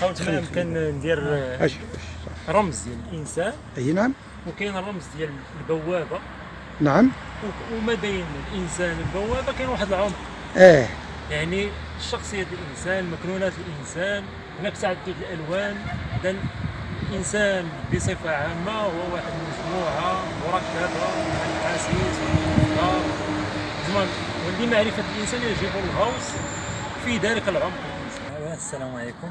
حاولت ما يمكن ندير رمز ديال الإنسان. اي نعم. وكاين الرمز ديال البوابة. نعم. وما بين الإنسان والبوابة كاين واحد العمق. آه يعني شخصيه الإنسان مكنونات الإنسان هناك تعدد الألوان. اذا الإنسان بصفة عامة هو واحد المجموعه مركبة من الاحاسيس والافكار زمان ولمعرفه الإنسان يجب الغوص في ذلك العمق. السلام عليكم.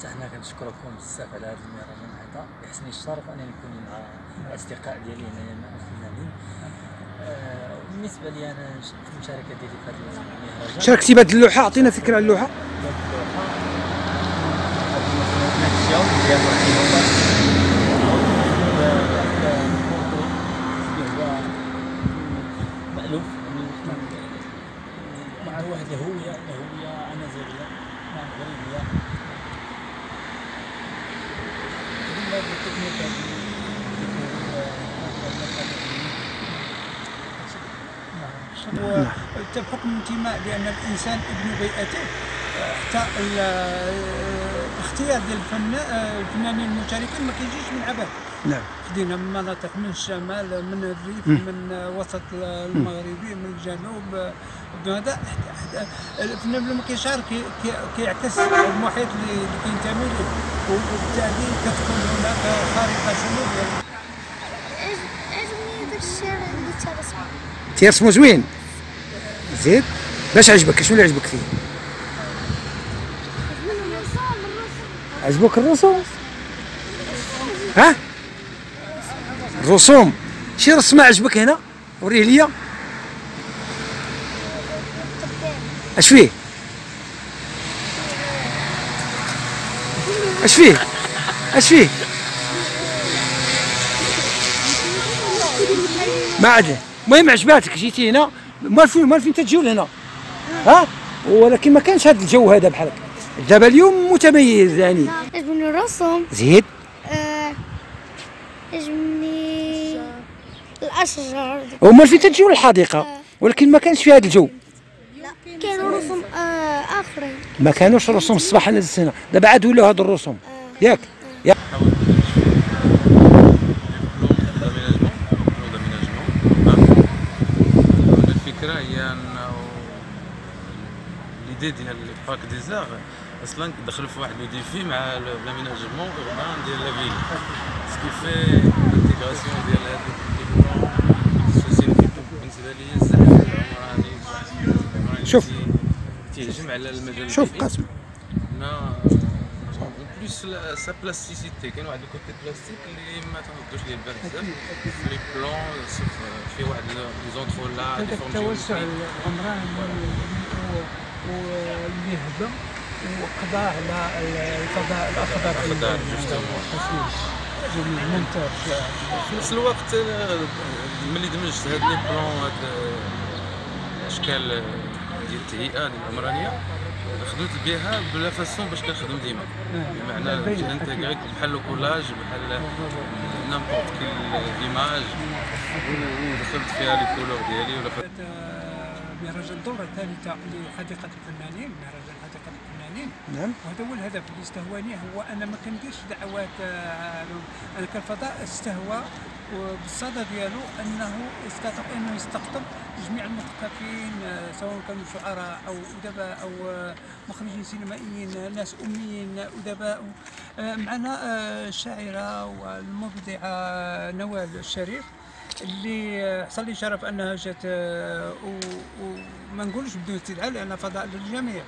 حتى حنا كنشكركم بزاف على هذا المهرجان هذا يحسني الشرف أنني نكون مع الأصدقاء ديالي هنايا مع الفنانين آه، بالنسبة لي أنا في المشاركة ديالي في هذا المهرجان. شاركتي بهذه اللوحة؟ أعطينا فكرة على اللوحة. مألوف مع أمازيغية مع هذه التكنيك حتى بحكم الانتماء لأن الإنسان ابن بيئته حتى ال- الاختيار ديال الفنان الفنانين المشاركين ما كيجيش من عبث نعم. خدينا من مناطق من الشمال من الريف من وسط المغربي من الجنوب. هذا الفنان لما كيشارك كي- كي- كيعكس المحيط اللي كينتمي ليه وبالتالي كتكون هناك خارطة شموليه عجبني داك الشارع اللي ترسم تيرسمو زوين. زيد باش عجبك؟ شنو اللي عجبك فيه؟ من الرسوم الرسوم. عجبوك الرسوم؟ ها؟ الرسوم شي رسمه عجبك هنا؟ وريه ليا. اش فيه؟ اش فيه؟ اش فيه؟ ما عاد. المهم عجباتك جيتي هنا. مال فين مال فين تتجول هنا ها؟ ولكن ما كانش هذا الجو هذا بحالك. دابا اليوم متميز يعني. عجبني الرسوم زيد؟ آه، عجبني الاشجار ومال فين تتجول الحديقه ولكن ما كانش في هذا الجو. كانوا رسوم آه، آخرين. ما كانوش رسوم الصباح هذه السنة دابا عاد ولاو هاد الرسوم. ياك ياك. d'aménagement الفكرة هي أنه l'idée ديال ال parc des arts أصلا دخلوا في واحد le défi مع l'aménagement urbain ديال la ville ce qui fait l'intégration ديال هذا شوف. تيهجم على المجال شوف. قاسم هنا en plus sa plasticité كاين واحد ال côté plastique اللي ما تنردوش ليه البال بزاف. في les plans في واحد les entrelacs des formes هدم وقضى على الفضاء الاخضر. جميل. ممتاز في نفس الوقت آه، ملي دمجت هاد les plans هاد الاشكال ديال التهيئه ديال العمرانيه خدمت بها ب la façon باش كنخدم ديما. بمعنى باينة intégrée كبحال le collage بحال n'importe quelle image ودخلت فيها les couleurs ديالي ولا ف- مهرجان الدورة الثالثة لحديقة الفنانين مهرجان حديقة الفنانين. نعم. وهذا هو الهدف اللي استهواني هو أنا ما كنديرش دعوات آه، أنا كالفضاء استهوى وبالصدى ديالو أنه استطاع أنه يستقطب جميع المثقفين آه، سواء كانوا شعراء أو أدباء أو آه، مخرجين سينمائيين ناس أميين أدباء. آه، معنا آه، الشاعرة والمبدعة نوال الشريف اللي آه، حصل لي شرف أنها جات آه، وما نقولش بدون استدعاء لأن فضاء للجميع.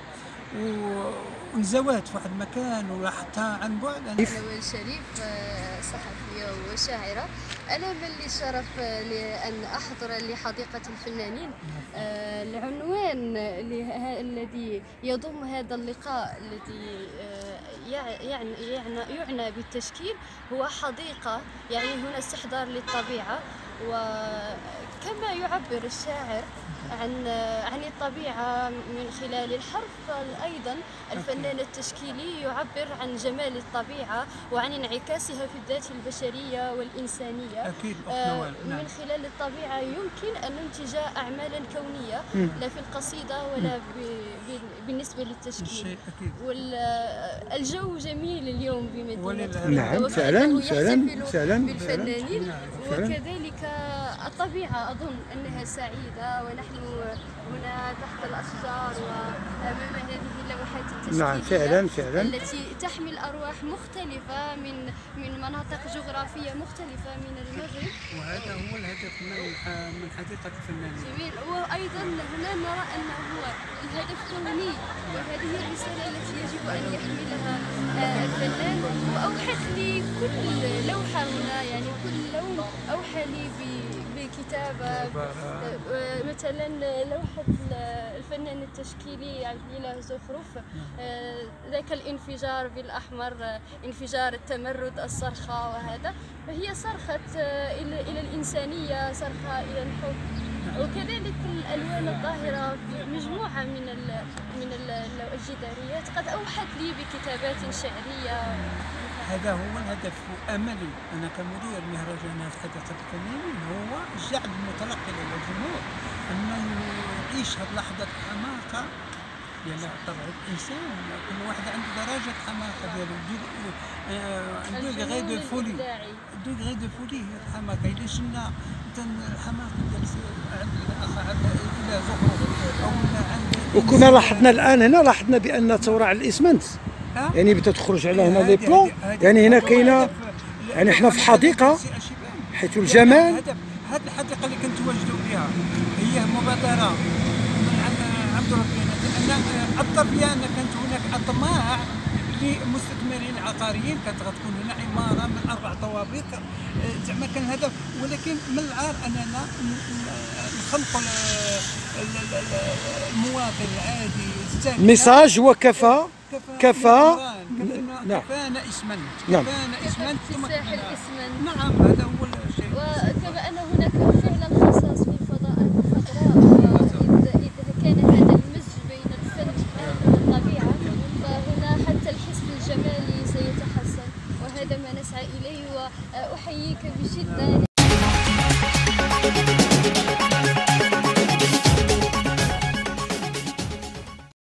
ونزوات في واحد المكان ولاحظتها عن بعد. نوال شريف آه، صحفية وشاعرة. أنا من لي الشرف آه، لأن أحضر لحديقة الفنانين آه، العنوان الذي يضم هذا اللقاء الذي آه، يع- يعني يعني يعنى بالتشكيل هو حديقة يعني هنا استحضار للطبيعة كما يعبر الشاعر عن عن الطبيعة من خلال الحرف أيضا. الفنان التشكيلي يعبر عن جمال الطبيعة وعن انعكاسها في الذات البشرية والإنسانية. أكيد أخت آه، نعم. من خلال الطبيعة يمكن أن ننتج أعمالا كونية لا في القصيدة ولا بالنسبة للتشكيل. والجو جميل اليوم بمدينة نعم، فعلاً، فعلاً، فعلاً، بالفنانين فعلاً. وكذلك الطبيعة أظن أنها سعيدة ونحن هنا تحت الأشجار وأمام هذه اللوحات التشكيلية نعم، فعلاً، فعلاً. التي تحمل أرواح مختلفة من من مناطق جغرافية مختلفة من المغرب. وهذا هو الهدف من ح- من حديقة الفنانين. جميل. وأيضا هنا نرى أنه هو الهدف كوني وهذه الرسالة التي يجب أن يحملها آه، الفنان. واوحت لي كل لوحة هنا يعني كل لون أوحى لي ب- بكتابه آه، مثلا لوحة الفنان التشكيلي عبد الاله زخرف آه، ذاك الانفجار بالأحمر آه، انفجار التمرد الصرخة وهذا. فهي صرخه آه، إلى الإنسانية صرخة إلى الحب. وكذلك الألوان الظاهره في مجموعة من ال من ال- الجداريات. قد أوحت لي بكتابات شعرية. هذا هو الهدف واملي أنا كمدير مهرجانات حديقه الفنانين هو جعل المتلقي للجمهور أنه يعيش هذه لحظه حماقة. لأن طبعا الإنسان كل واحد عنده درجة حماقة ديالو دو- آه، عنده غير دو فولي. عنده غير دو فولي هي الحماقة. إذا شلنا مثلا الحماقة ديال عند إلى زخرف أو عند وكنا لاحظنا الآن هنا لاحظنا بأن الثوره على الإسمنت؟ يعني بدات تخرج على هنا لي بلون يعني هنا كاينة. يعني إحنا في أشبال. حيث الجمال هذه الحديقة اللي كنتواجدوا بها هي مبادرة من عبد ربي ان اثر فيها أن كانت هناك أطماع لمستثمرين عقاريين. كانت غتكون هنا عمارة من أربع طوابق. زعما كان الهدف ولكن من العار أننا نخلقوا ال- ال- ال- المواطن العادي ميساج وكفى كفى نعم. كفانا اسما نعم. كفانا اسما في ثم. اسمن نعم هذا هو الشيء وكما أن هناك فعلا خصاص في الفضاء الخضراء إذ كان هذا المزج بين الفن والطبيعة فهنا حتى الحس الجمالي سيتحسن وهذا ما نسعى إليه وأحييك بشدة